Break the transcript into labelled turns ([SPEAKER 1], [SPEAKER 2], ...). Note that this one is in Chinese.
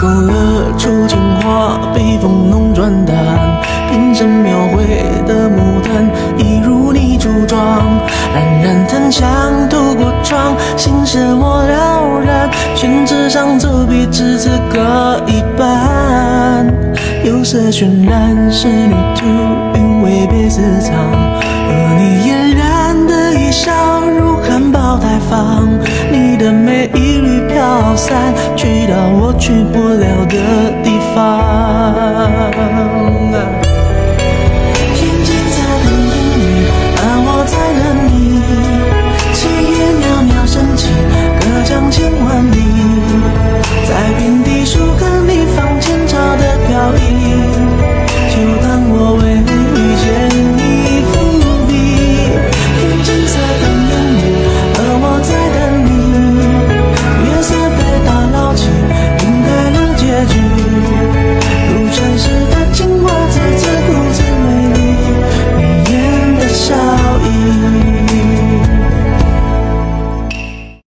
[SPEAKER 1] 勾勒出情话，被风弄转淡，变成描绘的牡丹，一如你初妆。冉冉檀香透过窗，心事我了然，宣纸上走笔，只此搁一半。釉色渲染仕女图，韵味被私藏，伞去到我去不了的地方天青色等烟雨而我在等你炊烟袅袅升起隔江千万里在瓶底书汉